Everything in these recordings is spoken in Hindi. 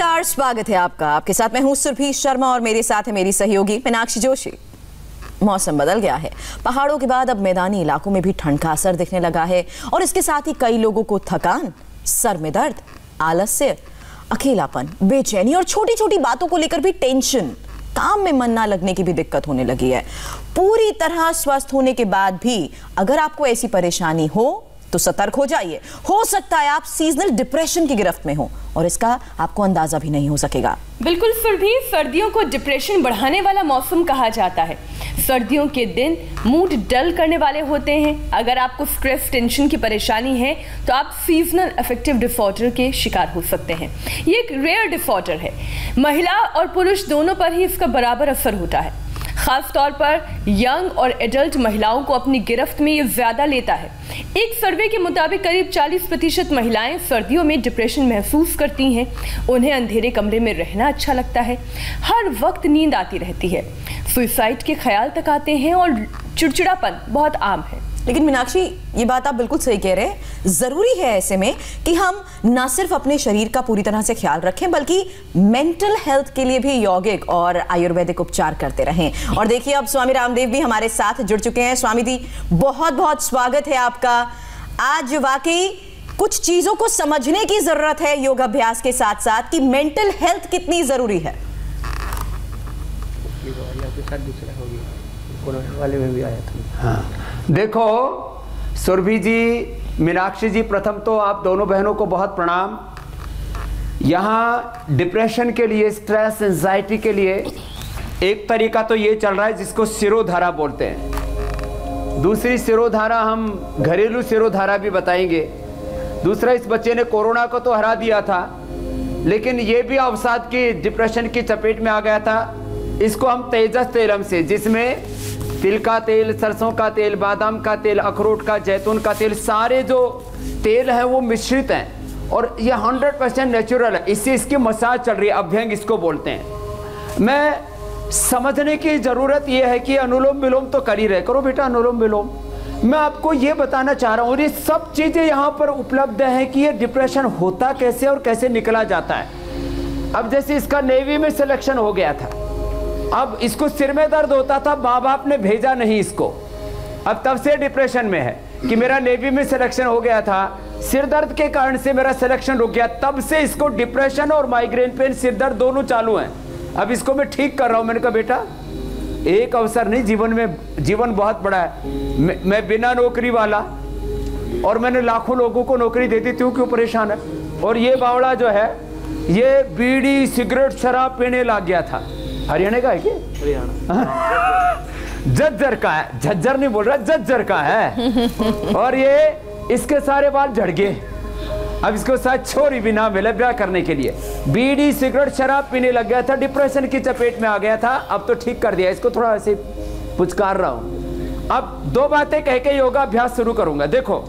नमस्कार, स्वागत है आपका। आपके साथ मैं हूँ सुरभि शर्मा और मेरे साथ है मेरी सहयोगी मीनाक्षी जोशी। मौसम बदल गया है। पहाड़ों के बाद अब मैदानी इलाकों में भी ठंड का असर दिखने लगा है और इसके साथ ही कई लोगों को थकान, सर में दर्द, आलस्य, अकेलापन, बेचैनी और छोटी छोटी बातों को लेकर भी टेंशन। काम में मन ना लगने की भी दिक्कत होने लगी है। पूरी तरह स्वस्थ होने के बाद भी अगर आपको ऐसी परेशानी हो तो सतर्क हो जाइए। हो सकता है आप सीजनल डिप्रेशन की गिरफ्त में हो और इसका आपको अंदाज़ा भी नहीं हो सकेगा। बिल्कुल, फिर भी सर्दियों को डिप्रेशन बढ़ाने वाला मौसम कहा जाता है। सर्दियों के दिन मूड डल करने वाले होते हैं। अगर आपको स्ट्रेस टेंशन की परेशानी है तो आप सीजनल अफेक्टिव डिसऑर्डर के शिकार हो सकते हैं। ये एक रेयर डिसऑर्डर है। महिला और पुरुष दोनों पर ही इसका बराबर असर होता है। खास तौर पर यंग और एडल्ट महिलाओं को अपनी गिरफ्त में ये ज़्यादा लेता है। एक सर्वे के मुताबिक करीब 40 प्रतिशत महिलाएँ सर्दियों में डिप्रेशन महसूस करती हैं। उन्हें अंधेरे कमरे में रहना अच्छा लगता है। हर वक्त नींद आती रहती है। सुइसाइड के ख्याल तक आते हैं और चिड़चिड़ापन बहुत आम है। लेकिन मीनाक्षी ये बात आप बिल्कुल सही कह रहे हैं। ज़रूरी है ऐसे में कि हम ना सिर्फ़ अपने शरीर का पूरी तरह से ख्याल रखें बल्कि मेंटल हेल्थ के लिए भी यौगिक और आयुर्वेदिक उपचार करते रहें। और देखिए अब स्वामी रामदेव भी हमारे साथ जुड़ चुके हैं। स्वामी जी बहुत बहुत स्वागत है आपका। आज वाकई कुछ चीज़ों को समझने की ज़रूरत है योग अभ्यास के साथ साथ कि मेंटल हेल्थ कितनी ज़रूरी है। वाले में भी आया था। हाँ। देखो, सुरभि जी, मीनाक्षी जी, प्रथम तो आप दोनों बहनों को बहुत प्रणाम। यहाँ डिप्रेशन के लिए स्ट्रेस एंजाइटी के लिए एक तरीका तो ये चल रहा है जिसको सिरोधारा बोलते हैं। दूसरी सिरोधारा हम, घरेलू सिरोधारा भी बताएँगे। दूसरा, इस बच्चे ने कोरोना को तो हरा दिया था, लेकिन ये भी अवसाद की डिप्रेशन की चपेट में आ गया था। इसको हम तेजस तेलम से, जिसमें तिल का तेल, सरसों का तेल, बादाम का तेल, अखरोट का, जैतून का तेल, सारे जो तेल हैं वो मिश्रित हैं और ये 100 परसेंट नेचुरल है। इससे इसकी मसाज चल रही है। अभ्यंग इसको बोलते हैं। मैं समझने की ज़रूरत यह है कि अनुलोम विलोम तो कर ही रहे। करो बेटा अनुलोम विलोम। मैं आपको ये बताना चाह रहा हूँ, और ये सब चीज़ें यहाँ पर उपलब्ध हैं कि ये डिप्रेशन होता कैसे और कैसे निकला जाता है। अब जैसे इसका नेवी में सिलेक्शन हो गया था। अब इसको सिर में दर्द होता था माँ बाप ने भेजा नहीं इसको। अब तब से डिप्रेशन में है कि मेरा नेवी में सिलेक्शन हो गया था। सिर दर्द के कारण से मेरा सिलेक्शन रुक गया। तब से इसको डिप्रेशन और माइग्रेन पेन सिर दर्द दोनों चालू हैं। अब इसको मैं ठीक कर रहा हूँ। मैंने कहा बेटा एक अवसर नहीं जीवन में जीवन बहुत बड़ा है। मैं, बिना नौकरी वाला और मैंने लाखों लोगों को नौकरी दे दी क्यों क्यों परेशान है? और ये बावड़ा जो है ये बीड़ी सिगरेट शराब पीने लग गया था। हरियाणा का है क्या? हरियाणा। झज्जर का है। झज्जर नहीं बोल रहा झज्जर का है। और ये इसके सारे बाल झड़ गए। अब इसको साथ छोरी भी ना मिले ब्याह करने के लिए। बीड़ी सिगरेट शराब पीने लग गया था डिप्रेशन की चपेट में आ गया था। अब तो ठीक कर दिया। इसको थोड़ा ऐसे पुचकार रहा हूँ। अब दो बातें कह के योगा अभ्यास शुरू करूँगा। देखो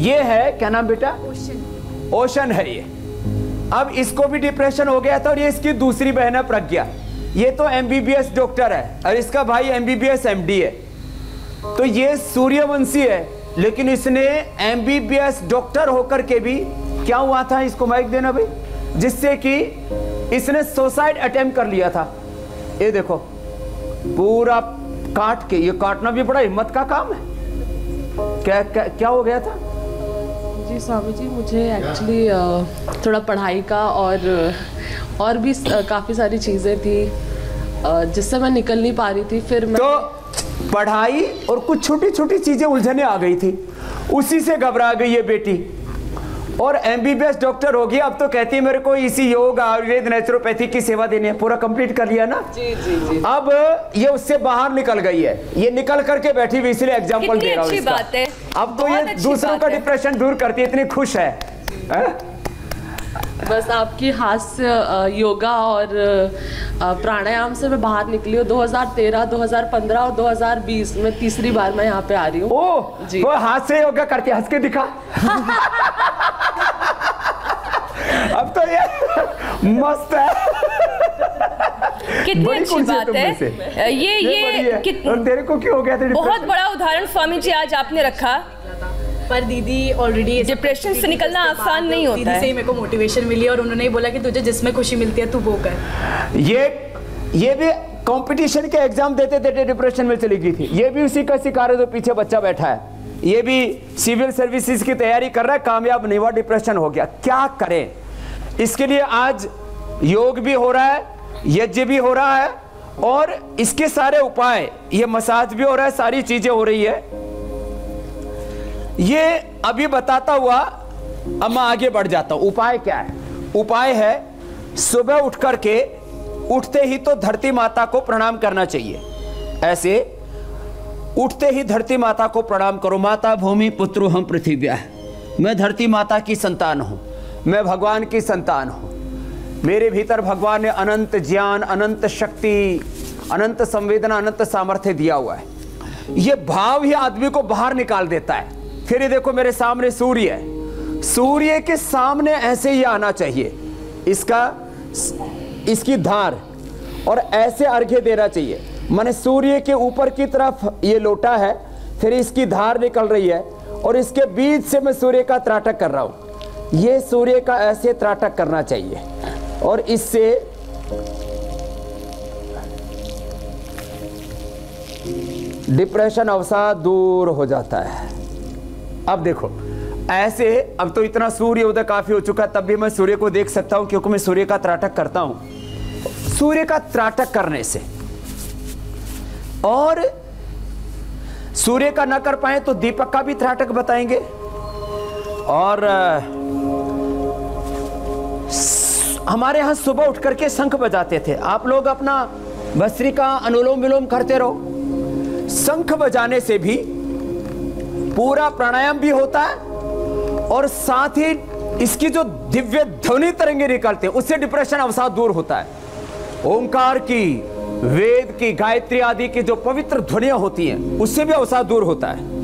ये है क्या नाम बेटा? ओशन ओशन है ये। अब इसको भी डिप्रेशन हो गया था और ये इसकी दूसरी बहन है प्रज्ञा। ये तो एमबीबीएस डॉक्टर है और इसका भाई एमबीबीएस एमडी है। तो ये सूर्यवंशी है लेकिन इसने एमबीबीएस डॉक्टर होकर के भी क्या हुआ था इसको माइक देना भाई? जिससे कि इसने सुसाइड अटेम्प्ट कर लिया था। ये देखो पूरा काट के ये काटना भी बड़ा हिम्मत का काम है। क्या क्या, क्या हो गया था? जी, स्वामी जी, मुझे एक्चुअली थोड़ा पढ़ाई का और और भी काफ़ी सारी चीज़ें थी। जिससे मैं निकल नहीं पा रही थी, फिर मैं तो पढ़ाई और कुछ छोटी छोटी चीज़ें उलझने आ गई थी। उसी से घबरा गई ये बेटी। और एमबीबीएस डॉक्टर होगी अब तो कहती है मेरे को इसी योग आयुर्वेद नेचुरोपैथी की सेवा देनी है। पूरा कंप्लीट कर लिया ना? जी जी जी। अब ये उससे बाहर निकल गई है। ये निकल करके बैठी हुई इसलिए एग्ज़ाम्पल दे रहा हूँ अच्छी बात है। अब तो ये दूसरों का डिप्रेशन दूर करती है इतनी खुश है, है? बस आपकी हास्य योगा और प्राणायाम से मैं बाहर निकली हूँ। 2013, 2015 और 2020 में तीसरी बार मैं यहाँ पे आ रही हूँ। ओ जी। वो हाथ से योगा करके हंस के दिखा। अब तो ये मस्त है। कितनी अच्छी बात है। ये ये, ये. और तेरे को क्यों हो गया था बहुत बड़ा उदाहरण स्वामी जी आज आपने रखा। पर दीदी ऑलरेडी Depression से निकलना आसान नहीं होता दीदी से ही मेरे को मोटिवेशन मिली और उन्होंने ही बोला कि तुझे जिसमें खुशी मिलती है तू वो कर। ये ये भी कंपटीशन के एग्ज़ाम देते देते डिप्रेशन में चली गई थी। ये भी उसी का शिकार है जो पीछे बच्चा बैठा है। ये भी सिविल सर्विसेज़ की तैयारी कर रहा है कामयाब नहीं हुआ डिप्रेशन हो गया। क्या करें? इसके लिए आज योग भी हो रहा है यज्ञ भी हो रहा है और इसके सारे उपाय ये मसाज भी हो रहा है सारी चीज़ें हो रही है। ये अभी बताता हुआ अब मैं आगे बढ़ जाता हूँ। उपाय क्या है? उपाय है, सुबह उठ करके उठते ही तो धरती माता को प्रणाम करना चाहिए। ऐसे उठते ही धरती माता को प्रणाम करो, माता भूमि पुत्र हम पृथ्वी मैं धरती माता की संतान हूँ। मैं भगवान की संतान हूँ। मेरे भीतर भगवान ने अनंत ज्ञान, अनंत शक्ति, अनंत संवेदना, अनंत सामर्थ्य दिया हुआ है। ये भाव ही आदमी को बाहर निकाल देता है। फिर ये देखो मेरे सामने सूर्य है। सूर्य के सामने ऐसे ही आना चाहिए। इसका, इसकी धार और ऐसे अर्घ्य देना चाहिए। माने सूर्य के ऊपर की तरफ़ ये लोटा है, फिर इसकी धार निकल रही है और इसके बीच से मैं सूर्य का त्राटक कर रहा हूँ। ये सूर्य का ऐसे त्राटक करना चाहिए और इससे डिप्रेशन अवसाद दूर हो जाता है। अब देखो, ऐसे, अब तो इतना सूर्य उदय काफ़ी हो चुका तब भी मैं सूर्य को देख सकता हूँ, क्योंकि मैं सूर्य का त्राटक करता हूँ। सूर्य का त्राटक करने से। और सूर्य का न कर पाए तो दीपक का भी त्राटक बताएँगे। और हमारे यहाँ सुबह उठ करके शंख बजाते थे। आप लोग अपना भस्त्री का अनुलोम विलोम करते रहो। शंख बजाने से भी पूरा प्राणायाम भी होता है और साथ ही इसकी जो दिव्य ध्वनि तरंगे निकलते हैं, उससे डिप्रेशन अवसाद दूर होता है। ओंकार की, वेद की, गायत्री आदि की जो पवित्र ध्वनियाँ होती हैं, उससे भी अवसाद दूर होता है।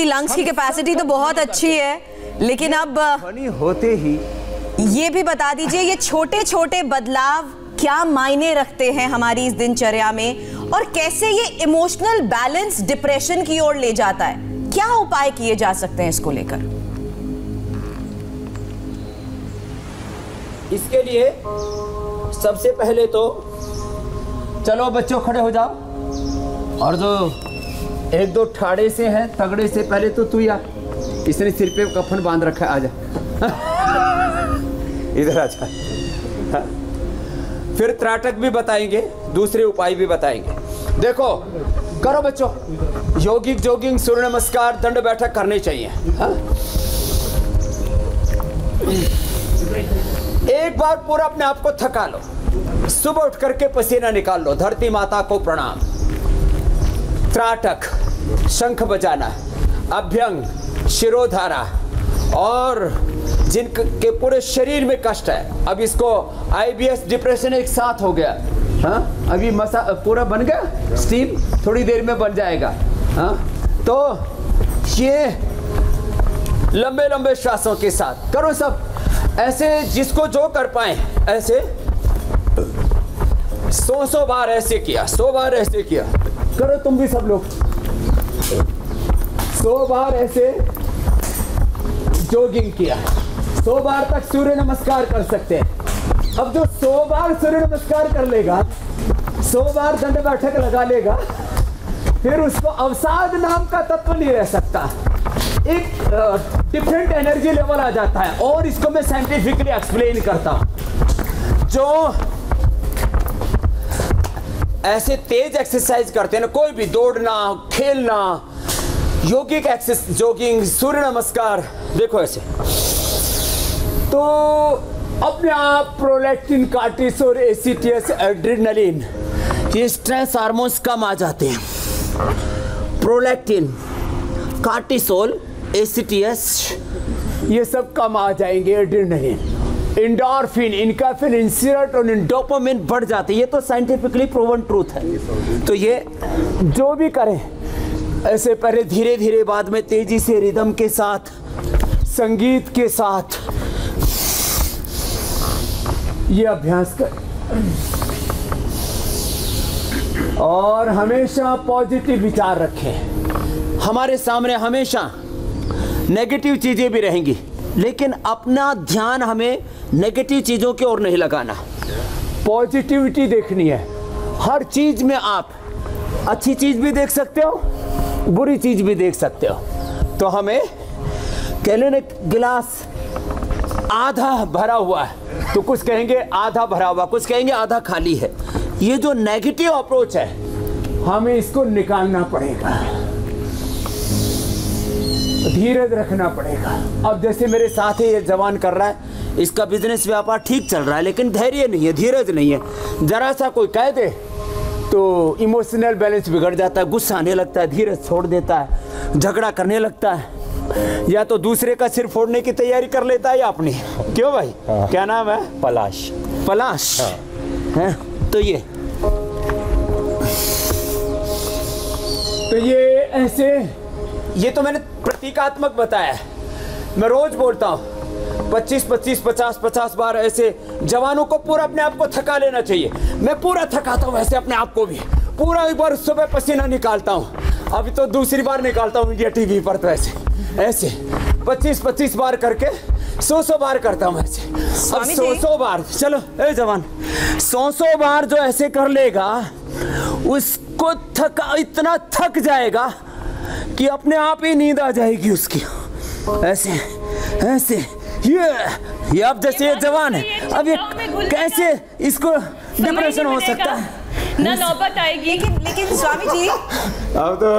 आपकी लंग्स की कैपेसिटी तो बहुत अच्छी है लेकिन अब अ, होते ही ये भी बता दीजिए ये छोटे छोटे बदलाव क्या मायने रखते हैं हमारी इस दिनचर्या में? और कैसे ये इमोशनल बैलेंस डिप्रेशन की ओर ले जाता है? क्या उपाय किए जा सकते हैं इसको लेकर? इसके लिए सबसे पहले तो चलो बच्चों खड़े हो जाओ। और जो एक दो ठाड़े से हैं, तगड़े से, पहले तो तू यार इसने सिर पे कफन बाँध रखा है, आजा। इधर आजा। हाँ। फिर त्राटक भी बताएँगे, दूसरे उपाय भी बताएँगे। देखो, करो बच्चों, योगिक जोगिंग, सूर्य नमस्कार, दंड बैठक करनी चाहिए। हाँ? एक बार पूरा अपने आप को थका लो। सुबह उठ करके पसीना निकाल लो, धरती माता को प्रणाम। त्राटक, शंख बजाना, अभ्यंग, शिरोधारा और जिनके पूरे शरीर में कष्ट है। अब इसको आईबीएस डिप्रेशन एक साथ हो गया। हाँ? अभी मसा, पूरा बन गया? स्टीम थोड़ी देर में बन जाएगा। हाँ? तो ये लंबे लंबे श्वासों के साथ करो सब। ऐसे जिसको जो कर पाए, ऐसे सौ सौ बार ऐसे किया, सौ बार ऐसे किया। करो तुम भी सब लोग। सौ बार ऐसे जॉगिंग किया। सौ बार तक सूर्य नमस्कार कर सकते हैं। अब जो सौ बार सूर्य नमस्कार कर लेगा, सौ बार दंड बैठक लगा लेगा, फिर उसको अवसाद नाम का तत्व नहीं रह सकता। एक डिफरेंट एनर्जी लेवल आ जाता है और इसको मैं साइंटिफिकली एक्सप्लेन करता हूँ। जो ऐसे तेज एक्सरसाइज करते हैं ना, कोई भी दौड़ना, खेलना, योगिक एक्सेस जॉगिंग सूर्य नमस्कार, देखो ऐसे। तो अपने आप प्रोलेक्टिन कार्टिसोल एसीटीएस एड्रेनलिन ये स्ट्रेस हार्मोन्स कम आ जाते हैं। प्रोलेक्टिन कार्टिसोल एसीटीएस ये सब कम आ जाएँगे adrenaline endorphin enkephalin serotonin dopamine बढ़ जाते हैं। ये तो साइंटिफिकली प्रूवन ट्रूथ है। तो ये जो भी करें, ऐसे पहले धीरे धीरे बाद में तेज़ी से रिदम के साथ, संगीत के साथ, ये अभ्यास कर। और हमेशा पॉजिटिव विचार रखें। हमारे सामने हमेशा नेगेटिव चीज़ें भी रहेंगी। लेकिन अपना ध्यान हमें नेगेटिव चीज़ों की ओर नहीं लगाना। पॉजिटिविटी देखनी है। हर चीज़ में आप अच्छी चीज़ भी देख सकते हो, बुरी चीज़ भी देख सकते हो। तो हमें कह लेना गिलास आधा भरा हुआ है। तो कुछ कहेंगे आधा भरा हुआ, कुछ कहेंगे आधा खाली है। ये जो नेगेटिव अप्रोच है, हमें इसको निकालना पड़ेगा। धीरज रखना पड़ेगा। अब जैसे मेरे साथ ही ये जवान कर रहा है इसका बिज़नेस व्यापार ठीक चल रहा है लेकिन धैर्य नहीं है धीरज नहीं है। जरा सा कोई कह दे तो इमोशनल बैलेंस बिगड़ जाता है गुस्सा आने लगता है धीरज छोड़ देता है झगड़ा करने लगता है। या तो दूसरे का सिर फोड़ने की तैयारी कर लेता है या अपनी। क्यों भाई? क्या नाम है? पलाश। पलाश। है? तो ये। तो ये ऐसे ये तो मैंने प्रतीकात्मक बताया मैं रोज बोलता हूँ 25 25 50 50 बार ऐसे जवानों को पूरा अपने आप को थका लेना चाहिए। मैं पूरा थकाता हूँ ऐसे अपने आप को भी। पूरा एक बार सुबह पसीना निकालता हूँ। अभी तो दूसरी बार निकालता हूँ इंडिया टीवी पर तो ऐसे ऐसे। 25 25 बार करके सौ सौ बार करता हूँ ऐसे। अब सौ। सौ बार चलो ए जवान सौ सौ बार जो ऐसे कर लेगा उसको थका इतना थक जाएगा कि अपने आप ही नींद आ जाएगी उसकी। ऐसे ऐसे ये ये अब जैसे ये जवान है। अब ये कैसे इसको डिप्रेशन हो सकता है? ना नौबत आएगी। लेकिन लेकिन स्वामी जी अब तो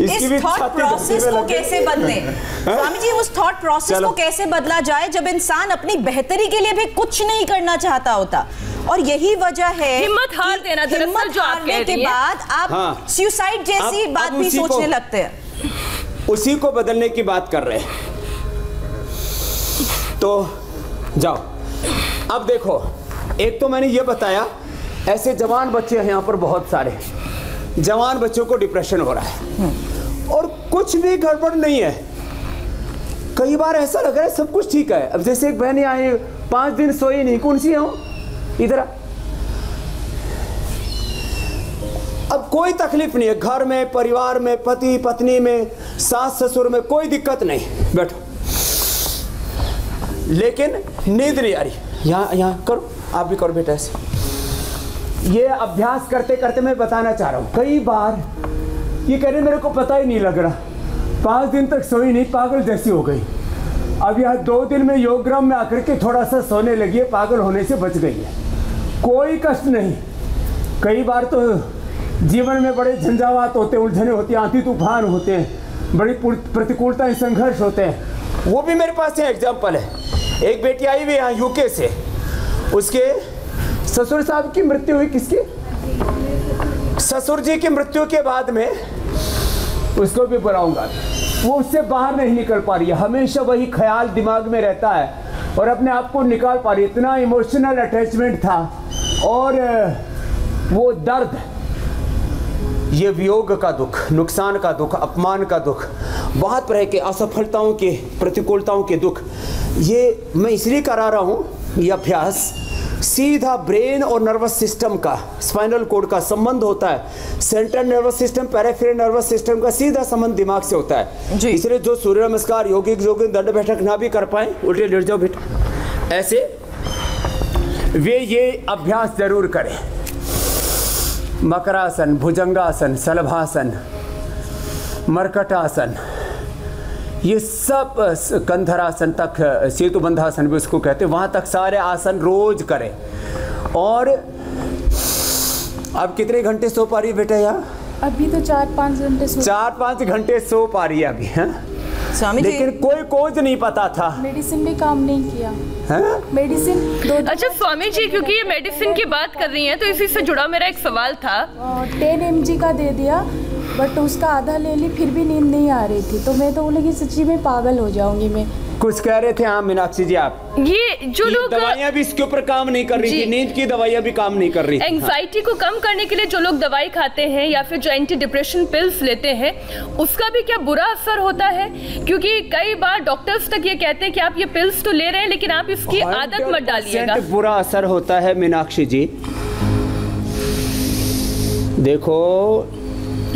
इस थॉट प्रोसेस को कैसे बदले? स्वामी जी उस थॉट प्रोसेस को कैसे बदला जाए जब इंसान अपनी बेहतरी के लिए भी कुछ नहीं करना चाहता होता? और यही वजह है हिम्मत हार देना, हिम्मत जो आप हारने के बाद आप हाँ। सुसाइड जैसी बात भी सोचने लगते हैं। उसी को बदलने की बात कर रहे हैं। तो जाओ। अब देखो एक तो मैंने ये बताया ऐसे जवान बच्चे हैं यहाँ पर बहुत सारे। जवान बच्चों को डिप्रेशन हो रहा है। और कुछ भी गड़बड़ नहीं है। कई बार ऐसा लग रहा है सब कुछ ठीक है। अब जैसे एक बहन आई पाँच दिन सोई नहीं, कौन सी है? इधर अब कोई तकलीफ़ नहीं है। घर में, परिवार में, पति, पत्नी में, सास ससुर में कोई दिक्कत नहीं। बैठो। लेकिन नींद नहीं आ रही। यहाँ यहाँ करो। आप भी करो बेटा ऐसे। ये अभ्यास करते करते मैं बताना चाह रहा हूँ। कई बार ये कह रहे मेरे को पता ही नहीं लग रहा। पाँच दिन तक सोई नहीं, पागल जैसी हो गई। अब यहाँ दो दिन में योगग्राम में आकर के थोड़ा सा सोने लगी है, पागल होने से बच गई है। कोई कष्ट नहीं। कई बार तो जीवन में बड़े झंझावात होते हैं उलझने होती हैं आंधी तूफ़ान होते हैं, बड़ी पुर- प्रतिकूलताएँ, संघर्ष होते हैं। वो भी मेरे पास एग्ज़ाम्पल है। एक बेटी आई हुई यहाँ यूके से। उसके ससुर साहब की मृत्यु हुई किसकी? ससुर जी की मृत्यु के बाद में उसको भी बुलाऊँगा वो उससे बाहर नहीं निकल पा रही है। हमेशा वही ख्याल दिमाग में रहता है और अपने आप को निकाल पा रही इतना इमोशनल अटैचमेंट था और, वो दर्द। ये वियोग का दुख, नुकसान का दुख, अपमान का दुख, बहुत तरह के असफलताओं के, प्रतिकूलताओं के दुख, ये मैं इसलिए करा रहा हूँ, ये अभ्यास सीधा ब्रेन और नर्वस सिस्टम का स्पाइनल कोड का संबंध होता है। Central nervous system peripheral nervous system का सीधा संबंध दिमाग से होता है। इसलिए जो सूर्य नमस्कार योगिक योगिक दंड बैठक ना भी कर पाए उल्टे लेट जाओ बेटा। ऐसे वे ये अभ्यास ज़रूर करें। मकरासन भुजंगासन सलभासन मरकटासन ये सब स- कंधरासन तक सेतुबंधासन भी उसको कहते हैं। वहाँ तक सारे आसन रोज करें। और अब कितने घंटे सो पा रही है बेटा यहाँ? अभी तो चार पाँच घंटे सो चार पाँच घंटे सो पा रही है अभी है? स्वामी जी लेकिन कोई कोज नहीं पता था। मेडिसिन भी काम नहीं किया। है? मेडिसिन दो अच्छा स्वामी जी क्योंकि ये मेडिसिन की बात कर रही हैं तो इसी से जुड़ा मेरा एक सवाल था। टेन एम का दे दिया। बट उसका आधा ले ली फिर भी नींद नहीं आ रही थी। तो मैं तो बोली कि सच्ची में पागल हो जाऊँगी मैं। कुछ कह रहे थे? हाँ मीनाक्षी जी आप। ये जो लोग दवाइयाँ भी इसके ऊपर काम नहीं कर रही थी। नींद की दवाइयाँ भी काम नहीं कर रही। एंजाइटी को कम करने के लिए जो लोग दवाई खाते हैं या फिर जो एंटी डिप्रेशन पिल्स लेते हैं उसका भी क्या बुरा असर होता है? क्योंकि कई बार डॉक्टर्स तक ये कहते हैं कि आप ये पिल्स तो ले रहे हैं लेकिन आप इसकी आदत मत डालिएगा। बुरा असर होता है मीनाक्षी जी। देखो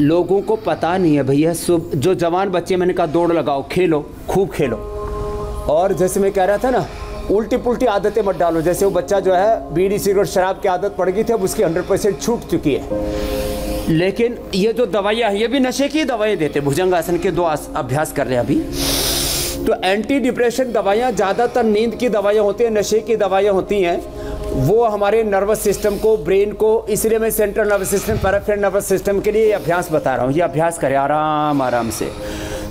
लोगों को पता नहीं है भैया सुबह जो जवान बच्चे, मैंने कहा दौड़ लगाओ, खेलो, खूब खेलो। और जैसे मैं कह रहा था ना उल्टी पुल्टी आदतें मत डालो। जैसे वो बच्चा जो है, बीड़ी, सिगरेट, शराब की आदत पड़ गई थी, अब उसकी हंड्रेड परसेंट छूट चुकी है। लेकिन ये जो दवाइयाँ हैं, ये भी नशे की दवाएँ देते भुजंग आसन के दो अभ्यास कर रहे हैं अभी। तो एंटी डिप्रेशन दवाइयाँ, ज़्यादातर नींद की दवाइयाँ होती हैं, नशे की दवाइयाँ होती हैं। वो हमारे नर्वस सिस्टम को ब्रेन को इसलिए मैं central nervous system peripheral nervous system के लिए ये अभ्यास बता रहा हूँ। ये अभ्यास करें आराम आराम से।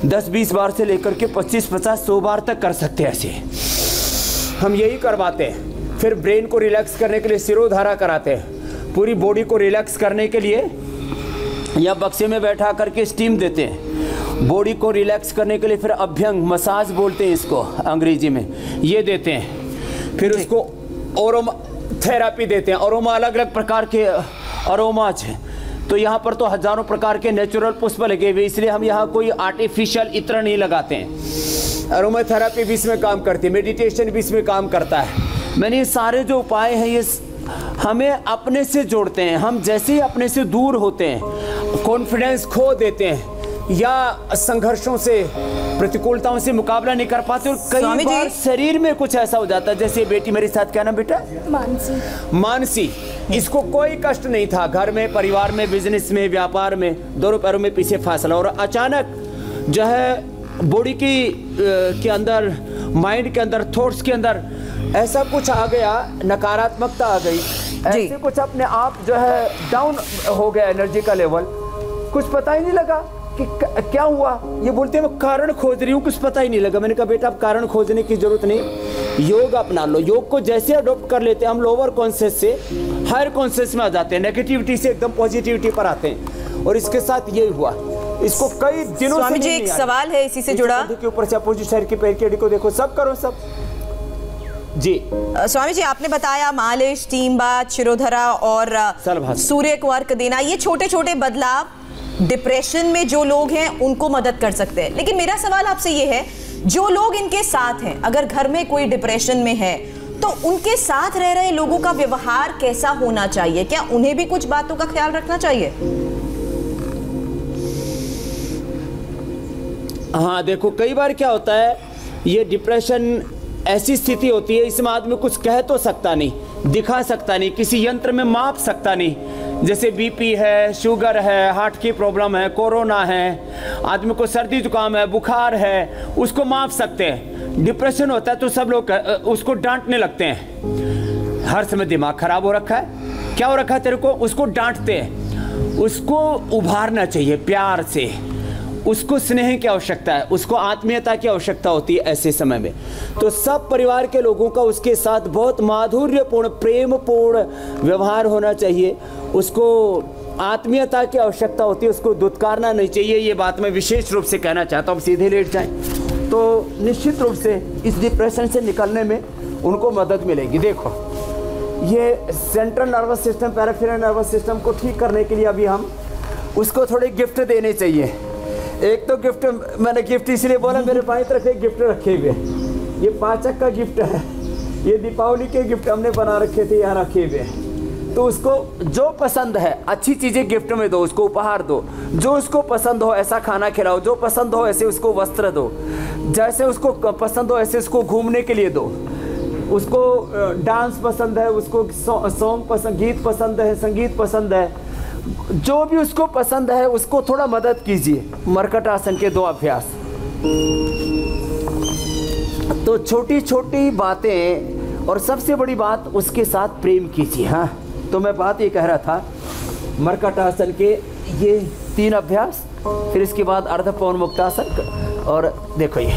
10-20 बार से लेकर के 25-50 सौ बार तक कर सकते हैं ऐसे। हम यही करवाते हैं। फिर ब्रेन को रिलैक्स करने के लिए सिरोधारा कराते हैं। पूरी बॉडी को रिलैक्स करने के लिए या बक्से में बैठा करके स्टीम देते हैं। बॉडी को रिलैक्स करने के लिए फिर अभ्यंग मसाज बोलते हैं इसको अंग्रेज़ी में। ये देते हैं। फिर उसको ओरोमा थेरापी देते हैं। ओरोमा अलग अलग प्रकार के अरोमाज हैं। तो यहाँ पर तो हज़ारों प्रकार के नेचुरल पुष्प लगे हुए इसलिए हम यहाँ कोई आर्टिफिशियल इत्र नहीं लगाते हैं। अरोमा थेरापी भी इसमें काम करती है मेडिटेशन भी इसमें काम करता है। मैंने ये सारे जो उपाय हैं, ये हमें अपने से जोड़ते हैं, हम जैसे ही अपने से दूर होते हैं कॉन्फिडेंस खो देते हैं। या संघर्षों से प्रतिकूलताओं से मुकाबला नहीं कर पाते और कई बार शरीर में कुछ ऐसा हो जाता है जैसे बेटी मेरे साथ क्या नाम बेटा? मानसी। मानसी। इसको कोई कष्ट नहीं था घर में परिवार में बिज़नेस में व्यापार में दोनों पैरों में पीछे फासला और अचानक जो है बॉडी की के अंदर माइंड के अंदर थॉट्स के अंदर ऐसा कुछ आ गया नकारात्मकता आ गई। ऐसे कुछ अपने आप जो है डाउन हो गया एनर्जी का लेवल कुछ पता ही नहीं लगा। कि क्या हुआ? ये बोलते हैं मैं कारण खोज रही हूँ कुछ पता ही नहीं लगा। मैंने कहा बेटा अब कारण खोजने की ज़रूरत नहीं योग अपना लो। योग को जैसे अडोप्ट कर लेते हैं हम लोअर कॉन्शियस से हायर कॉन्शियस में आ जाते हैं नेगेटिविटी से एकदम पॉजिटिविटी पर आते हैं। और इसके साथ ये हुआ। इसको कई दिनों स्वामी से जी एक सवाल है इसी से जुड़ा। के ऊपर से अपोजिट साइड की पैर की हड्डी को देखो सब करो सब। जी। स्वामी जी आपने बताया मालिश टीम बात शिरोधरा और सूर्य को अर्क देना ये छोटे छोटे बदलाव डिप्रेशन में जो लोग हैं, उनको मदद कर सकते हैं। लेकिन मेरा सवाल आपसे ये है, जो लोग इनके साथ हैं, अगर घर में कोई डिप्रेशन में है तो उनके साथ रह रहे लोगों का व्यवहार कैसा होना चाहिए? क्या उन्हें भी कुछ बातों का ख्याल रखना चाहिए? हाँ देखो, कई बार क्या होता है, ये डिप्रेशन ऐसी स्थिति होती है, इसमें आदमी कुछ कह तो सकता नहीं, दिखा सकता नहीं, किसी यंत्र में माप सकता नहीं। जैसे बीपी है शुगर है हार्ट की प्रॉब्लम है कोरोना है, आदमी को सर्दी जुकाम है, बुखार है, उसको माप सकते हैं। डिप्रेशन होता है तो सब लोग उसको डांटने लगते हैं। हर समय दिमाग खराब हो रखा है। क्या हो रखा है तेरे को? उसको डांटते हैं। उसको उभारना चाहिए प्यार से। उसको स्नेह की आवश्यकता है, उसको आत्मीयता की आवश्यकता होती है ऐसे समय में। तो सब परिवार के लोगों का उसके साथ बहुत माधुर्यपूर्ण, प्रेमपूर्ण व्यवहार होना चाहिए। उसको आत्मीयता की आवश्यकता होती है, उसको दुत्कारना नहीं चाहिए। ये बात मैं विशेष रूप से कहना चाहता हूँ सीधे लेट जाएँ। तो निश्चित रूप से इस डिप्रेशन से निकलने में उनको मदद मिलेगी। देखो, ये central nervous system peripheral nervous system को ठीक करने के लिए अभी हम उसको थोड़े गिफ्ट देने चाहिए। एक तो गिफ्ट मैंने गिफ्ट इसलिए बोला, मेरे बाई तरफ़ एक गिफ्ट रखे हुए ये पाचक का गिफ्ट है। ये दीपावली के गिफ्ट हमने बना रखे थे, यहाँ रखे हुए तो उसको जो पसंद है, अच्छी चीज़ें गिफ्ट में दो, उसको उपहार दो। जो उसको पसंद हो, ऐसा खाना खिलाओ। जो पसंद हो, ऐसे उसको वस्त्र दो। जैसे उसको पसंद हो, ऐसे उसको घूमने के लिए दो। उसको डांस पसंद है, उसको सॉन्ग पसंद, गीत पसंद है, संगीत पसंद है। जो भी उसको पसंद है, उसको थोड़ा मदद कीजिए। मरकट आसन के दो अभ्यास। तो छोटी छोटी बातें, और सबसे बड़ी बात, उसके साथ प्रेम कीजिए। हाँ तो मैं बात ये कह रहा था, मरकट आसन के ये तीन अभ्यास, फिर इसके बाद अर्ध पवन मुक्तासन, और देखो ये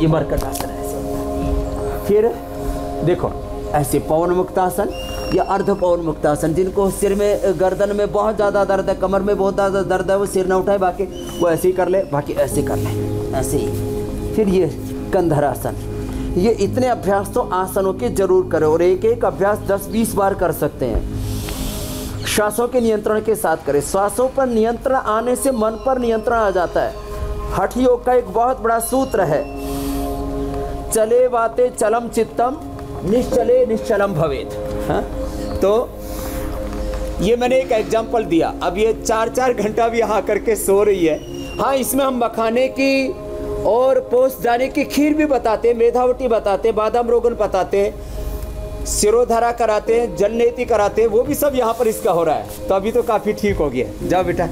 ये मरकटासन ऐसे फिर देखो, ऐसे पवन मुक्तासन या अर्ध पवन मुक्तासन जिनको सिर में, गर्दन में बहुत ज़्यादा दर्द है, कमर में बहुत ज़्यादा दर्द है, वो सिर ना उठाए, बाकी वो ऐसे ही कर ले, बाकी ऐसे कर ले, ऐसे ही। फिर ये कंधरासन। ये इतने अभ्यास तो आसनों के ज़रूर करें और एक एक अभ्यास 10-20 बार कर सकते हैं। श्वासों के नियंत्रण के साथ करें। श्वासों पर नियंत्रण आने से मन पर नियंत्रण आ जाता है। हठ योग का एक बहुत बड़ा सूत्र है। चले वाते चलम चित्तम, निश्चले निश्चलम भवेद हाँ? तो ये मैंने एक एग्ज़ाम्पल दिया। अब ये चार चार घंटा भी यहाँ करके सो रही है। हाँ इसमें हम मखाने की और पोस्ट जाने की खीर भी बताते मेधावटी बताते, बादाम रोगन बताते, सिरोधरा कराते हैं जलनेति कराते हैं वो भी सब यहाँ पर इसका हो रहा है। तो अभी तो काफ़ी ठीक हो गया। जाओ बेटा।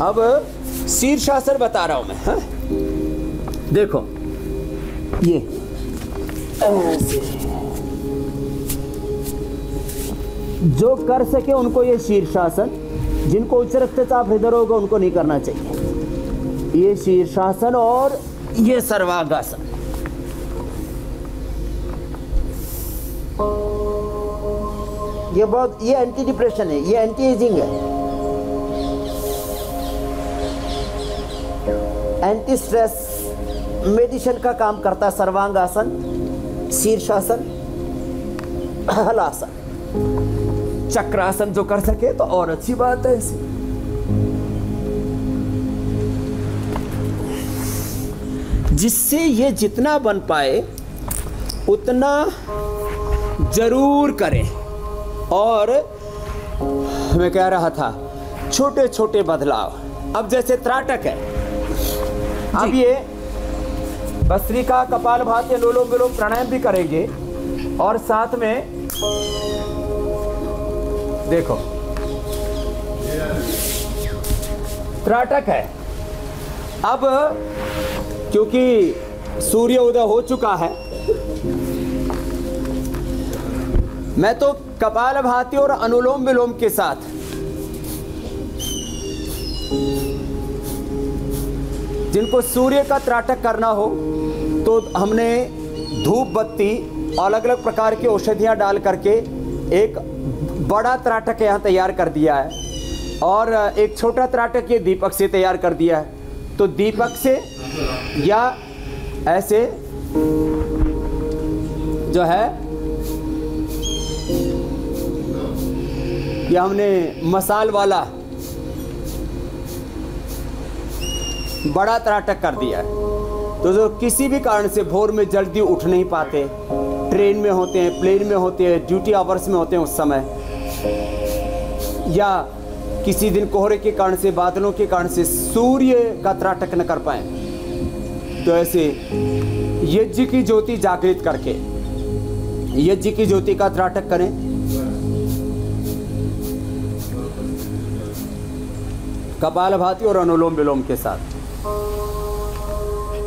अब शीर्षासन बता रहा हूँ मैं हाँ? देखो, ये। जो कर सके उनको ये शीर्षासन जिनको उच्च रक्तचाप हृदय रोग उनको नहीं करना चाहिए। ये शीर्षासन और ये सर्वांगासन। ये बहुत, ये एंटी डिप्रेशन है, ये एंटी एजिंग है। एंटी स्ट्रेस मेडिसिन का काम करता है सर्वांगासन शीर्षासन हलासन। चक्रासन जो कर सके तो और अच्छी बात है इसे जिससे ये जितना बन पाए उतना ज़रूर करें। और मैं कह रहा था छोटे छोटे बदलाव। अब जैसे त्राटक है। अब ये बस्त्री का कपाल भाती लोलोम विलोम प्राणायाम भी करेंगे और साथ में देखो। त्राटक है। अब, क्योंकि सूर्य उदय हो चुका है, मैं तो कपाल भाती और अनुलोम विलोम के साथ जिनको सूर्य का त्राटक करना हो तो हमने धूप बत्ती अलग अलग प्रकार की औषधियाँ डाल करके एक बड़ा त्राटक यहाँ तैयार कर दिया है और एक छोटा त्राटक ये दीपक से तैयार कर दिया है। तो दीपक से या ऐसे जो है, ये हमने मसाल वाला बड़ा त्राटक कर दिया है। तो जो किसी भी कारण से भोर में जल्दी उठ नहीं पाते, ट्रेन में होते हैं, प्लेन में होते हैं, ड्यूटी आवर्स में होते हैं उस समय या किसी दिन कोहरे के कारण से, बादलों के कारण से सूर्य का त्राटक न कर पाए। तो ऐसे यज्ञ की ज्योति जागृत करके, यज्ञ की ज्योति का त्राटक करें। कपाल भाती और अनुलोम विलोम के साथ।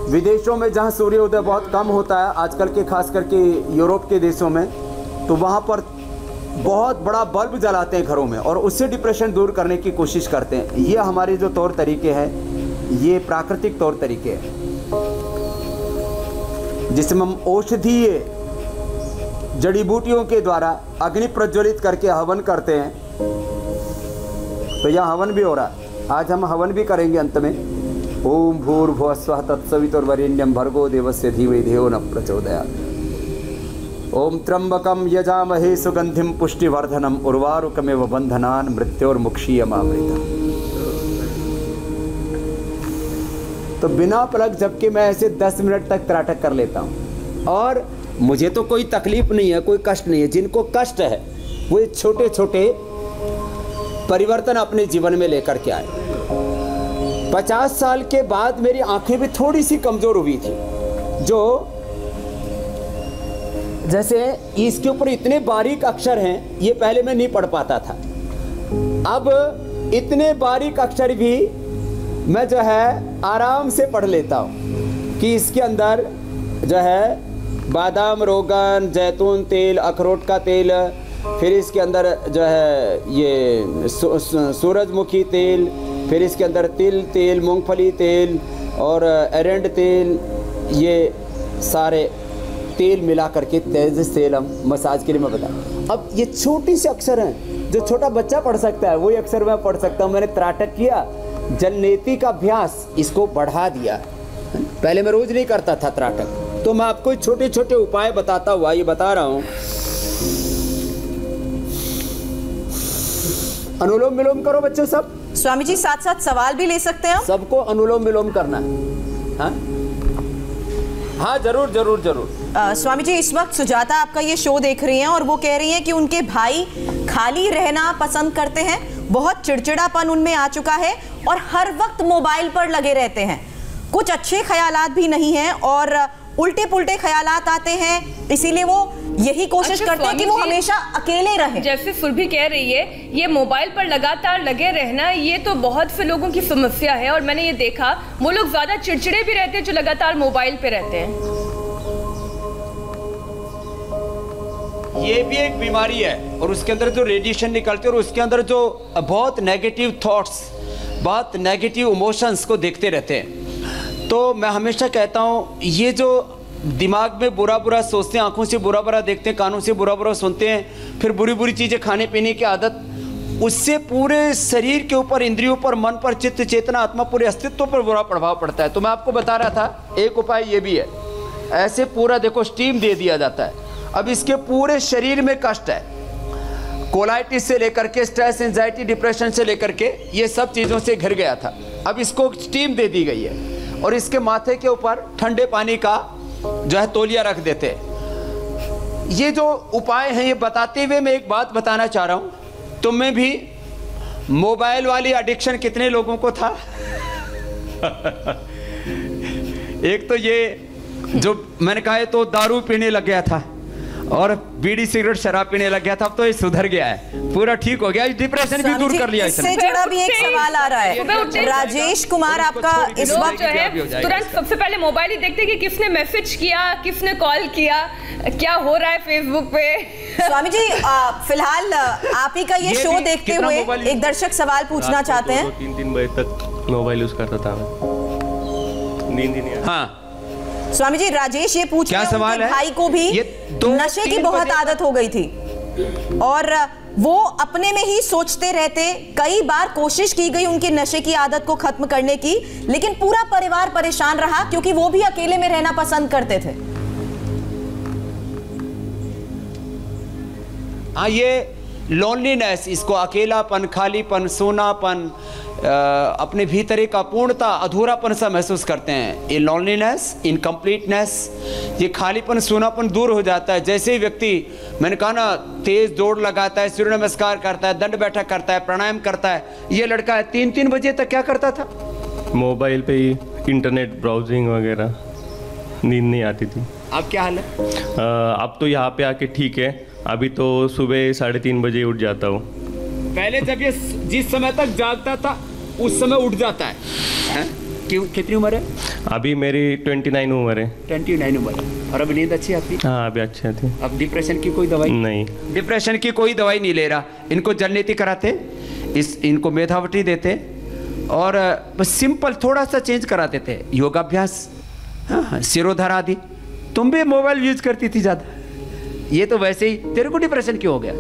विदेशों में जहाँ सूर्योदय बहुत कम होता है, आजकल के खास करके यूरोप के देशों में तो वहाँ पर बहुत बड़ा बल्ब जलाते हैं घरों में और उससे डिप्रेशन दूर करने की कोशिश करते हैं। ये हमारे जो तौर तरीके हैं, ये प्राकृतिक तौर तरीके हैं। जिसमें हम औषधीय जड़ी बूटियों के द्वारा अग्नि प्रज्वलित करके हवन करते हैं। तो यह हवन भी हो रहा है। आज हम हवन भी करेंगे अंत में। ओम भूर्भुव स्व तत्सवितुर्वरेण्यम भर्गो देवस्य धीमहि धियो न प्रचोदयात्। ओम त्र्यंबकम यजामहे सुगंधिम पुष्टिवर्धनम उर्वारुकमेव बंधनान मृत्योर्मुक्षीयमामृतम्। तो बिना पलक झपके मैं ऐसे 10 मिनट तक त्राटक कर लेता हूँ। और मुझे तो कोई तकलीफ़ नहीं है, कोई कष्ट नहीं है। जिनको कष्ट है, वो छोटे छोटे परिवर्तन अपने जीवन में लेकर के आए। पचास साल के बाद मेरी आँखें भी थोड़ी सी कमज़ोर हुई थी, जो जैसे इसके ऊपर इतने बारीक अक्षर हैं, ये पहले मैं नहीं पढ़ पाता था। अब इतने बारीक अक्षर भी मैं जो है आराम से पढ़ लेता हूँ कि इसके अंदर जो है बादाम, रोगन, जैतून तेल, अखरोट का तेल, फिर इसके अंदर जो है ये सूरजमुखी तेल, फिर इसके अंदर तिल तेल, मूंगफली तेल और एरेंड तेल, ये सारे तेल मिला करके तेज तेल हम मसाज के लिए मैं बता अब ये छोटी सी अक्षर हैं जो छोटा बच्चा पढ़ सकता है वही अक्षर मैं पढ़ सकता हूँ। मैंने त्राटक किया जलनेति का अभ्यास इसको बढ़ा दिया। पहले मैं रोज नहीं करता था त्राटक तो मैं आपको छोटे छोटे उपाय बताता हुआ ये बता रहा हूँ। अनुलोम विलोम करो बच्चों सब। स्वामी जी साथ साथ सवाल भी ले सकते हैं सबको अनुलोम विलोम करना है। हाँ? हाँ ज़रूर ज़रूर ज़रूर। आ, स्वामी जी इस वक्त सुजाता आपका ये शो देख रही हैं और वो कह रही हैं कि उनके भाई खाली रहना पसंद करते हैं बहुत चिड़चिड़ापन उनमें आ चुका है और हर वक्त मोबाइल पर लगे रहते हैं। कुछ अच्छे ख्याल भी नहीं है और उल्टे पुल्टे ख्याल आते हैं इसीलिए वो यही कोशिश अच्छा, करते हैं कि वो हमेशा अकेले रहें। जैसे सुरभि कह रही है ये मोबाइल पर लगातार लगे रहना ये तो बहुत से लोगों की समस्या है और मैंने ये देखा वो लोग ज़्यादा चिड़चिड़े भी रहते हैं जो लगातार मोबाइल पे रहते हैं। ये भी एक बीमारी है और उसके अंदर जो रेडिएशन निकलते हैं और उसके अंदर जो बहुत नेगेटिव थॉट्स बहुत नेगेटिव इमोशंस को देखते रहते हैं। तो मैं हमेशा कहता हूँ ये जो दिमाग में बुरा बुरा सोचते हैं, आँखों से बुरा बुरा देखते हैं, कानों से बुरा बुरा सुनते हैं, फिर बुरी बुरी चीज़ें खाने पीने की आदत, उससे पूरे शरीर के ऊपर, इंद्रियों पर, मन पर, चित्त, चेतना, आत्मा, पूरे अस्तित्व पर बुरा प्रभाव पड़ता है। तो मैं आपको बता रहा था, एक उपाय ये भी है। ऐसे पूरा देखो स्टीम दे दिया जाता है। अब इसके पूरे शरीर में कष्ट है। कोलाइटिस से लेकर के स्ट्रेस एंजाइटी डिप्रेशन से लेकर के, ये सब चीज़ों से घिर गया था। अब इसको स्टीम दे दी गई है। और इसके माथे के ऊपर ठंडे पानी का जो है तोलिया रख देते। ये जो उपाय हैं, ये बताते हुए मैं एक बात बताना चाह रहा हूँ। तुम में भी मोबाइल वाली एडिक्शन कितने लोगों को था? एक तो ये, जो मैंने कहा तो दारू पीने लग गया था। और बीड़ी सिगरेट शराब पीने लग गया था अब तो ये सुधर गया है। पूरा ठीक हो गया डिप्रेशन भी दूर कर लिया इससे जुड़ा भी एक सवाल आ रहा है। राजेश कुमार आपका इस वक्त जो हो तुरंत सबसे पहले मोबाइल ही देखते हैं कि किसने मैसेज किया किसने कॉल किया क्या हो रहा है फेसबुक पे? स्वामी जी फ़िलहाल आप ही का ये, ये शो देखते हुए एक दर्शक सवाल पूछना चाहते दो- हैं तीन तीन बजे तक मोबाइल यूज़ करता था मैं। नींद ही नहीं हाँ। स्वामी जी राजेश ये पूछ क्या रहे हैं सवाल है? भाई को भी ये नशे की बहुत आदत हो गई थी और वो अपने में ही सोचते रहते कई बार कोशिश की गई उनकी नशे की आदत को खत्म करने की लेकिन पूरा परिवार परेशान रहा क्योंकि वो भी अकेले में रहना पसंद करते थे हाँ ये लोनलीनेस इसको अकेलापन खालीपन सोनापन अपने भीतर एक अपूर्णता अधूरापन सा महसूस करते हैं। ये लोनलीनेस इनकम्प्लीटनेस ये खालीपन सोनापन दूर हो जाता है। जैसे ही व्यक्ति मैंने कहा ना तेज दौड़ लगाता है सूर्य नमस्कार करता है दंड बैठक करता है प्राणायाम करता है ये लड़का है तीन तीन बजे तक क्या करता था? मोबाइल पे ही इंटरनेट ब्राउजिंग वगैरह नींद नहीं आती थी। अब क्या हाल है? अब तो यहाँ पे आके ठीक है। अभी तो सुबह साढ़े तीन बजे उठ जाता हूँ। पहले जब ये जिस समय तक जागता था उस समय उठ जाता है, हैं? क्यों? कितनी उम्र है? अभी मेरी ट्वेंटी नाइन उम्र है। ट्वेंटी नाइन उम्र है। और अब नींद अच्छी आती? हाँ अभी अच्छी थी अब डिप्रेशन की कोई दवाई? नहीं। डिप्रेशन की कोई दवाई नहीं ले रहा। इनको जलनीति कराते इस इनको मेधावटी देते और बस सिंपल थोड़ा सा चेंज कराते थे योगाभ्यास हाँ हाँ सिरोधर आदि। तुम भी मोबाइल यूज़ करती थी ज़्यादा। ये तो वैसे ही तेरे को डिप्रेशन क्यों हो गया?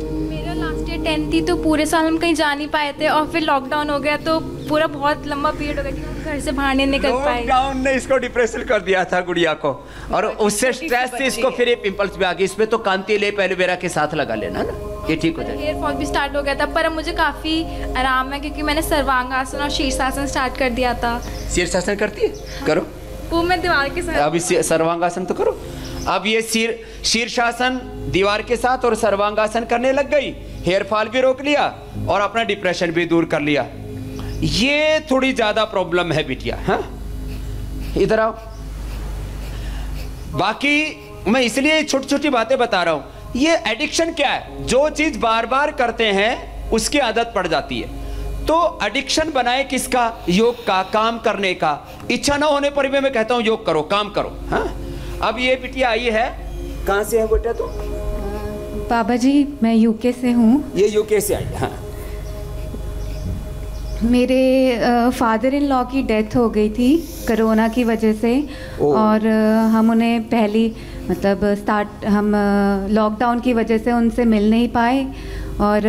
टेंथ थी तो पूरे साल हम कहीं जा नहीं पाए थे और फिर लॉकडाउन हो गया तो पूरा बहुत लंबा पीरियड हो गया कि हम घर से बाहर नहीं निकल पाए। लॉकडाउन ने इसको डिप्रेशन कर दिया था गुड़िया को। और उससे स्ट्रेस से। इसको फिर ये पिंपल्स भी आ गए इसमें तो कांति ले एलोवेरा के साथ लगा लेना ना। ये ठीक हो जाएगा। हेयर फॉल भी स्टार्ट हो गया था पर अब मुझे काफ़ी आराम है क्योंकि मैंने सर्वांगासन और शीर्षासन स्टार्ट कर दिया था। शीर्षासन करती है? करो। वो मैं दीवार के साथ इस सर्वांगासन तो करो। अब ये शीर, शीर्षासन दीवार के साथ और सर्वांगासन करने लग गई। हेयर फॉल भी रोक लिया और अपना डिप्रेशन भी दूर कर लिया। ये थोड़ी ज़्यादा प्रॉब्लम है बिटिया हाँ? इधर आओ। बाकी मैं इसलिए छोटी छोटी बातें बता रहा हूँ। ये एडिक्शन क्या है? जो चीज़ बार बार करते हैं, उसकी आदत पड़ जाती है। तो एडिक्शन बनाए किसका? योग का, काम करने का। इच्छा ना होने पर भी मैं कहता हूँ, योग करो, काम करो हाँ? अब ये बिटिया आई है? कहाँ से है बेटा तू? बाबा जी मैं यूके से हूँ। ये यूके से आई हाँ। मेरे फादर इन लॉ की डेथ हो गई थी कोरोना की वजह से। और हम उन्हें पहली मतलब स्टार्ट हम लॉकडाउन की वजह से उनसे मिल नहीं पाए। और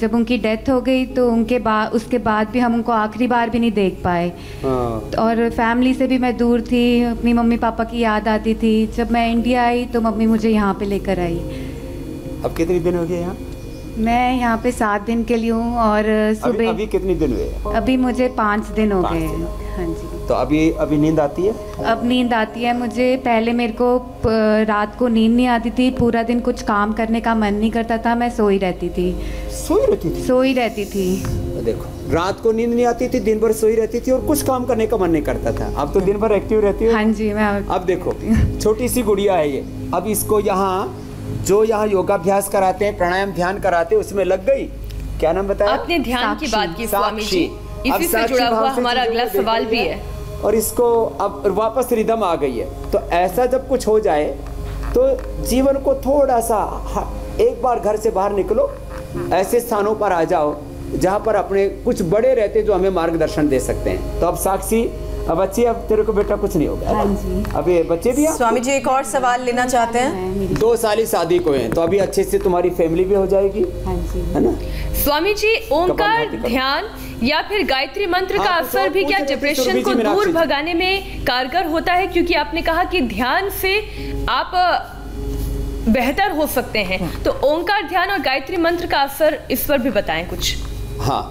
जब उनकी डेथ हो गई तो उनके बाद उसके बाद भी हम उनको आखिरी बार भी नहीं देख पाए। हाँ, और फैमिली से भी मैं दूर थी अपनी मम्मी पापा की याद आती थी। जब मैं इंडिया आई तो मम्मी मुझे यहाँ पे लेकर आई। अब कितने दिन हो गए यहाँ? मैं यहाँ पे सात दिन के लिए हूँ और सुबह अभी अभी कितने दिन हुए? अभी मुझे पाँच दिन हो गए। हैं हाँ जी। तो अभी अभी नींद आती है? अब नींद आती है मुझे पहले मेरे को रात को नींद नहीं आती थी पूरा दिन कुछ काम करने का मन नहीं करता था मैं सोई रहती थी। सोई रहती थी? सोई रहती थी। देखो रात को नींद नहीं आती थी दिन भर सोई रहती थी और कुछ काम करने का मन नहीं करता था। अब तो दिन भर एक्टिव रहती हो। हाँ जी मैं अब देखो छोटी सी गुड़िया है ये। अब इसको यहाँ जो यहाँ योगाभ्यास कराते हैं प्राणायाम ध्यान कराते हैं उसमें लग गई। क्या नाम बताया? आपने ध्यान की बात की स्वामी जी। इसी से जुड़ा हुआ हमारा अगला सवाल भी है। और इसको अब वापस रिदम आ गई है। तो ऐसा जब कुछ हो जाए तो जीवन को थोड़ा सा एक बार घर से बाहर निकलो ऐसे स्थानों पर आ जाओ जहाँ पर अपने कुछ बड़े रहते जो हमें मार्गदर्शन दे सकते हैं। तो अब साक्षी अब बच्ची अब तेरे को बेटा कुछ नहीं होगा। हाँ जी। अब ये बच्चे भी स्वामी जी एक और सवाल लेना चाहते हैं। दो साल ही शादी को हैं तो अभी अच्छे से तुम्हारी फैमिली भी हो जाएगी। हाँ है ना? स्वामी जी ओंकार ध्यान या फिर गायत्री मंत्र का हाँ, तो असर भी क्या डिप्रेशन को दूर भगाने में कारगर होता है? क्योंकि आपने कहा कि ध्यान से आप बेहतर हो सकते हैं। तो ओंकार ध्यान और गायत्री मंत्र का असर इस पर भी बताएँ कुछ। हाँ।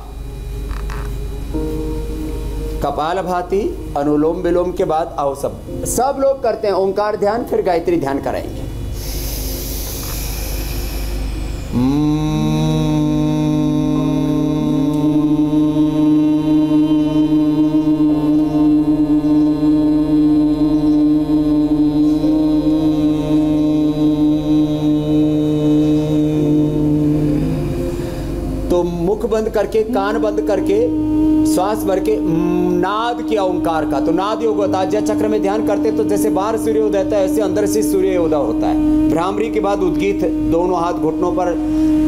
कपाल भाती अनुलोम विलोम के बाद आओ सब। सब लोग करते हैं ओंकार ध्यान फिर गायत्री ध्यान कराएँगे। करके, कान बंद करके, श्वास भर के नाद किया ओंकार का। तो नाद योग होता है चक्र में ध्यान करते तो जैसे बाहर सूर्य उदय होता है, ऐसे अंदर से सूर्य उदय होता है। भ्रामरी के बाद उद्गीत, दोनों हाथ घुटनों पर,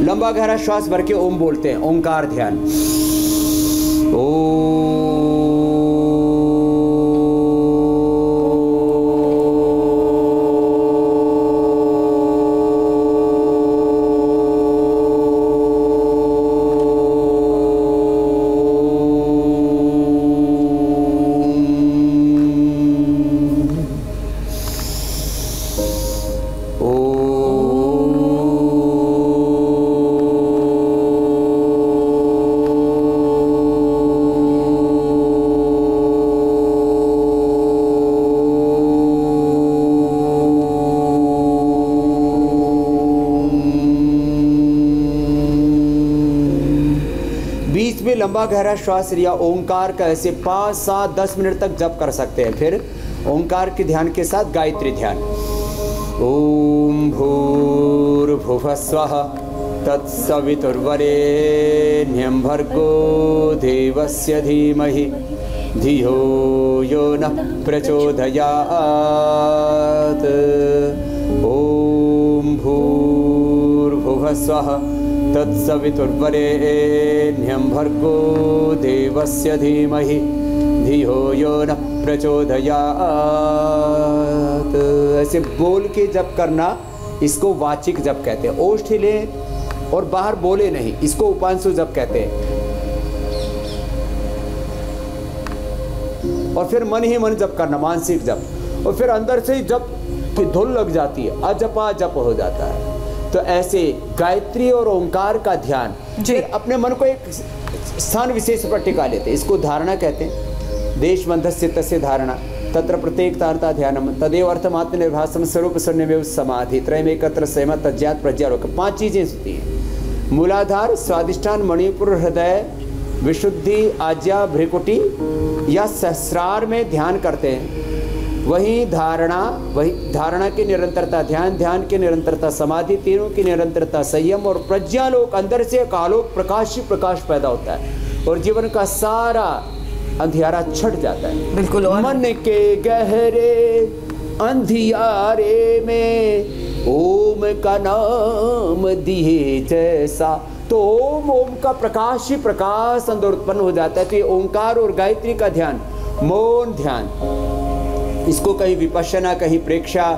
लंबा गहरा श्वास भर के ओम बोलते हैं, ओंकार ध्यान। बीच लंबा गहरा श्वास लिया, ओंकार का ऐसे पाँच, सात, दस मिनट तक जप कर सकते हैं। फिर ओंकार के ध्यान के साथ गायत्री ध्यान। ओम भूर्भुव स्वः तत्सवितुर्वरेण्यं भर्गो देवस्य धीमहि। धियो यो नः प्रचोदयात्। ॐ भूर्भुवः स्वः तत्सवितुर्वरेण्यं भर्गो देवस्य धीमहि। धियो यो नः प्रचोदयात्। ऐसे बोल के जप करना, इसको वाचिक जप कहते हैं। ओष्ठ ले और बाहर बोले नहीं, इसको उपांशु जप कहते हैं। और फिर मन ही मन जप करना, मानसिक जप। और फिर अंदर से ही जप की धुन लग जाती है। अजपा जप हो जाता है। तो ऐसे गायत्री और ओंकार का ध्यान अपने मन को एक स्थान विशेष पर टिका लेते हैं। इसको धारणा कहते हैं। देश बंधस्य तस्य धारणा। तत्र प्रत्येक तारता ध्यानम। तदेव अर्थमात्म निर्भासम स्वरूप शून्यमेव समाधि। त्रय में एकत्र सहमत तज्जात प्रज्ञारोक पाँच चीज़ें होती हैं। मूलाधार स्वादिष्ठान मणिपुर हृदय विशुद्धि आज्ञा भ्रिकुटी या सहस्रार में ध्यान करते हैं। वही धारणा वही धारणा की निरंतरता ध्यान ध्यान की निरंतरता समाधि तीनों की निरंतरता संयम और प्रज्ञालोक अंदर से एक आलोक प्रकाश ही प्रकाश पैदा होता है। और जीवन का सारा अंधियारा छट जाता है। बिल्कुल और मन के गहरे अंधियारे में ओम का नाम दिए जैसा तो ओम ओम का प्रकाश ही प्रकाश अंदर उत्पन्न हो जाता है। तो ये ओंकार और गायत्री का ध्यान मौन ध्यान इसको कहीं विपश्यना, कहीं प्रेक्षा,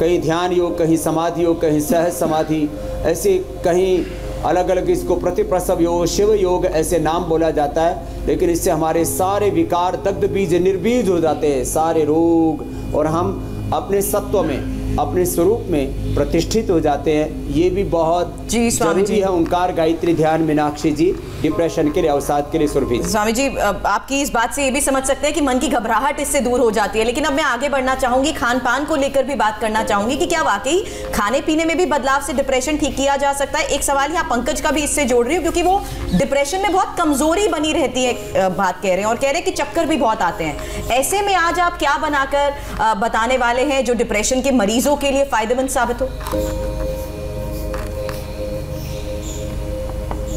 कहीं ध्यान योग कहीं समाधि योग कहीं सहज समाधि, ऐसे कहीं अलग अलग इसको प्रतिप्रसव योग, शिव योग ऐसे नाम बोला जाता है। लेकिन इससे हमारे सारे विकार, दग्ध बीज निर्बीज हो जाते हैं। सारे रोग और हम अपने सत्व में अपने स्वरूप में प्रतिष्ठित हो जाते हैं। ये भी बहुत जी, स्वामी जी। है ओंकार गायत्री ध्यान मीनाक्षी जी डिप्रेशन के लिए अवसाद के लिए सुरभि स्वामी जी आपकी इस बात से ये भी समझ सकते हैं कि मन की घबराहट इससे दूर हो जाती है। लेकिन अब मैं आगे बढ़ना चाहूँगी खान पान को लेकर भी बात करना चाहूँगी कि क्या वाकई खाने पीने में भी बदलाव से डिप्रेशन ठीक किया जा सकता है? एक सवाल यहाँ पंकज का भी इससे जोड़ रही हूँ क्योंकि वो डिप्रेशन में बहुत कमज़ोरी बनी रहती है बात कह रहे हैं। और कह रहे हैं कि चक्कर भी बहुत आते हैं। ऐसे में आज आप क्या बनाकर बताने वाले हैं जो डिप्रेशन के मरीजों के लिए फ़ायदेमंद साबित हो।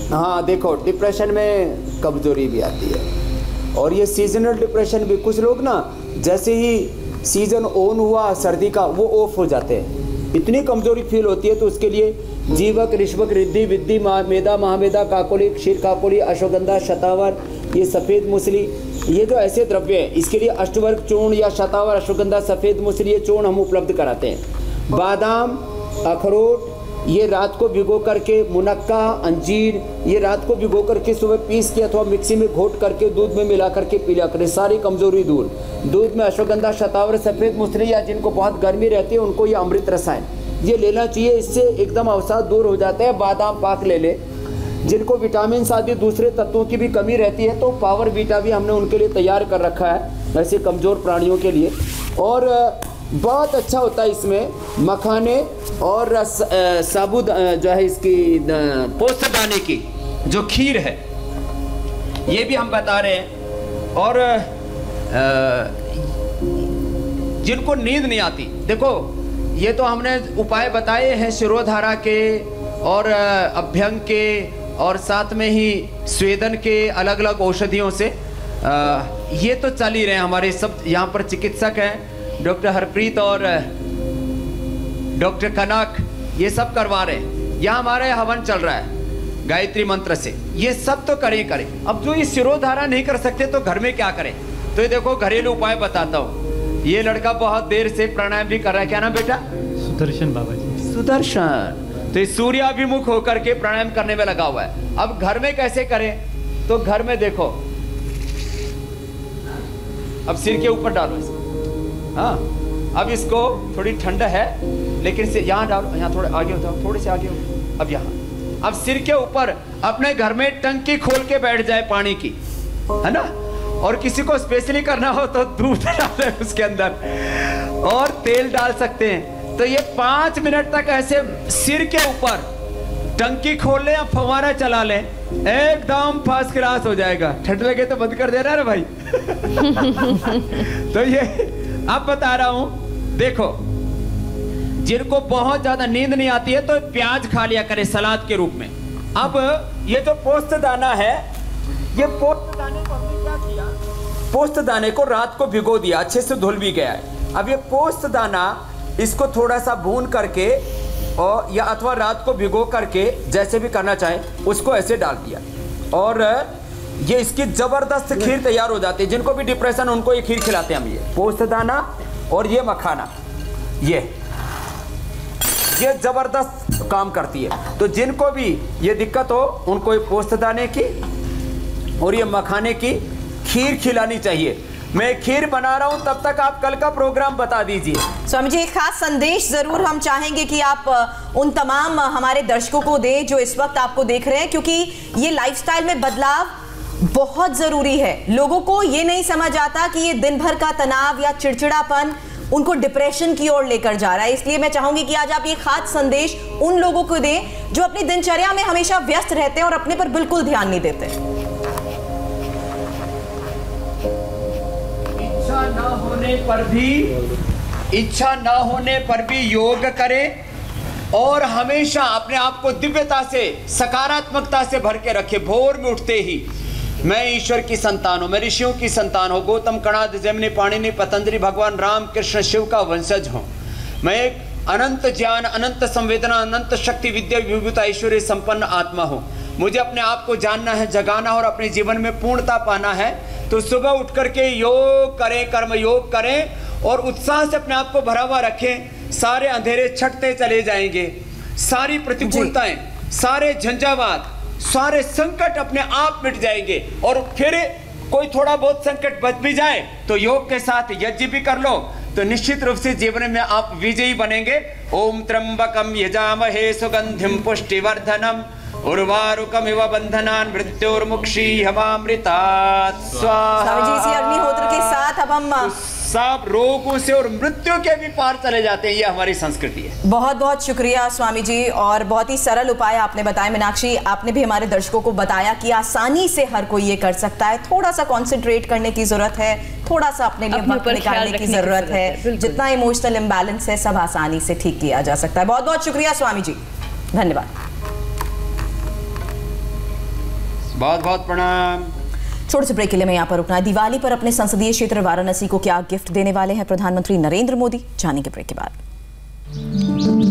हाँ देखो डिप्रेशन में कमज़ोरी भी आती है। और ये सीजनल डिप्रेशन भी, कुछ लोग ना, जैसे ही सीज़न ऑन हुआ, सर्दी का, वो ऑफ़ हो जाते हैं। इतनी कमज़ोरी फील होती है तो उसके लिए जीवक ऋषभक रिद्धि, विद्धि महा- मेधा, महामेधा, काकोली क्षीर काकोली अश्वगंधा, शतावर ये सफ़ेद मूसली, ये जो ऐसे द्रव्य हैं, इसके लिए अष्टवर्ग चूर्ण या शतावर अश्वगंधा सफ़ेद मूसली ये चूर्ण हम उपलब्ध कराते हैं। बादाम, अखरोट, ये रात को भिगो करके मुनक्का, अंजीर, ये रात को भिगो करके सुबह पीस के अथवा मिक्सी में घोट करके दूध में मिला करके पी लिया करें, सारी कमज़ोरी दूर। दूध में अश्वगंधा, शतावर, सफ़ेद मुसली या जिनको बहुत गर्मी रहती है, उनको ये अमृत रसायन। ये लेना चाहिए, इससे एकदम अवसाद दूर हो जाता है, बादाम पाक ले ले। जिनको विटामिन आदि दूसरे तत्वों की भी कमी रहती है तो पावर बीटा भी हमने उनके लिए तैयार कर रखा है, ऐसे कमज़ोर प्राणियों के लिए। और बहुत अच्छा होता है इसमें मखाने और साबुद जो है इसकी पोस्त दाने की, जो खीर है, ये भी हम बता रहे हैं। और जिनको नींद नहीं आती, देखो, ये तो हमने उपाय बताए हैं, शिरोधारा के और अभ्यंग के और साथ में ही स्वेदन के अलग अलग औषधियों से अ, ये तो चल ही रहे हैं हमारे सब यहाँ पर चिकित्सक हैं डॉक्टर हरप्रीत और डॉक्टर कनक ये सब करवा रहे हैं। यहाँ हमारे हवन चल रहा है गायत्री मंत्र से। ये सब तो करें करें। अब जो ये सिरोधारा नहीं कर सकते तो घर में क्या करें? तो ये देखो घरेलू उपाय बताता हूँ। ये लड़का बहुत देर से प्राणायाम भी कर रहा है। क्या नाम बेटा? सुदर्शन बाबा जी। सुदर्शन। तो सूर्याभिमुख होकर के प्राणायाम करने में लगा हुआ है। अब घर में कैसे करें? तो घर में देखो। अब सिर के ऊपर डालो इसको हाँ। अब इसको थोड़ी ठंड है, लेकिन इसे यहाँ डालो। यहाँ थोड़े आगे हो जाओ थोड़े से आगे हो अब यहाँ। अब सिर के ऊपर अपने घर में टंकी खोल के बैठ जाए पानी की। है ना? और किसी को स्पेशली करना हो तो दूध डाले उसके अंदर। और तेल डाल सकते हैं। तो ये पाँच मिनट तक ऐसे सिर के ऊपर टंकी खोल ले फवारा चला ले, एकदम फ़र्स्ट क्लास हो जाएगा। ठंड लगे तो बंद कर देना रे भाई। तो ये, अब बता रहा हूँ, देखो, जिनको बहुत ज़्यादा नींद नहीं आती है तो प्याज खा लिया करे सलाद के रूप में। अब ये जो पोस्त दाना है, ये पोस्त दाने को हमने क्या किया? पोस्त दाने को रात को भिगो दिया, अच्छे से धुल भी गया है। अब ये पोस्त दाना इसको थोड़ा सा भून करके और या अथवा रात को भिगो करके जैसे भी करना चाहें उसको ऐसे डाल दिया। और ये इसकी ज़बरदस्त खीर तैयार हो जाती है। जिनको भी डिप्रेशन उनको ये खीर खिलाते हैं हम ये। पोस्त दाना और ये मखाना। ये। ये ज़बरदस्त काम करती है। तो जिनको भी ये दिक्कत हो उनको ये पोस्त दाने की और ये मखाने की खीर खिलानी चाहिए। मैं खीर बना रहा हूँ, तब तक आप कल का प्रोग्राम बता दीजिए। स्वामी जी, एक खास संदेश ज़रूर हम चाहेंगे कि आप उन तमाम हमारे दर्शकों को दें जो इस वक्त आपको देख रहे हैं, क्योंकि ये लाइफस्टाइल में बदलाव बहुत ज़रूरी है। लोगों को ये नहीं समझ आता कि ये दिन भर का तनाव या चिड़चिड़ापन उनको डिप्रेशन की ओर लेकर जा रहा है। इसलिए मैं चाहूँगी कि आज आप ये खास संदेश उन लोगों को दें जो अपनी दिनचर्या में हमेशा व्यस्त रहते हैं और अपने पर बिल्कुल ध्यान नहीं देते। इच्छा न होने पर भी, इच्छा न होने पर भी योग करें और हमेशा अपने आप को दिव्यता से, सकारात्मकता से भर के रखे, भोर में उठते ही। मैं ईश्वर की संतान हूँ, मैं ऋषियों की संतान हूँ, गौतम, कणाद, जमनी, पाणिनि, पतंजलि, भगवान राम, कृष्ण, शिव का वंशज हूँ। मैं एक अनंत ज्ञान, अनंत संवेदना, अनंत शक्ति, विद्या, विभूता, ऐश्वर्य संपन्न आत्मा हूँ। मुझे अपने आप को जानना है, जगाना और अपने जीवन में पूर्णता पाना है। तो सुबह उठ करके योग करें कर्म योग करें और उत्साह से अपने आप को भरा हुआ रखें। सारे अंधेरे छटते चले जाएँगे। सारी प्रतिकूलताएँ सारे झंझावात सारे संकट अपने आप मिट जाएँगे और फिर कोई थोड़ा बहुत संकट बच भी जाए तो योग के साथ यज्ञ भी कर लो। तो निश्चित रूप से जीवन में आप विजयी बनेंगे। ओम त्र्यंबकम यजामहे सुगंधिम पुष्टिवर्धनम। उर्वारुकमिव बंधनान मृत्योर्मुक्षी हवामृतात् स्वामी जी इसी अग्निहोत्र के साथ अब हम सब रोगों से और मृत्यु के भी पार चले जाते हैं ये हमारी संस्कृति है। बहुत बहुत शुक्रिया स्वामी जी और बहुत ही सरल उपाय आपने बताया मीनाक्षी। आपने भी हमारे दर्शकों को बताया कि आसानी से हर कोई ये कर सकता है। थोड़ा सा कॉन्सेंट्रेट करने की ज़रूरत है थोड़ा सा अपने लिए वक्त निकालने की ज़रूरत ज़रूरत है, है जितना इमोशनल इम्बैलेंस है सब आसानी से ठीक किया जा सकता है। बहुत बहुत शुक्रिया स्वामी जी धन्यवाद। बहुत बहुत प्रणाम। छोटे से ब्रेक के लिए मैं यहाँ पर रुकना है। दिवाली पर अपने संसदीय क्षेत्र वाराणसी को क्या गिफ्ट देने वाले हैं प्रधानमंत्री नरेंद्र मोदी? जाने के ब्रेक के बाद।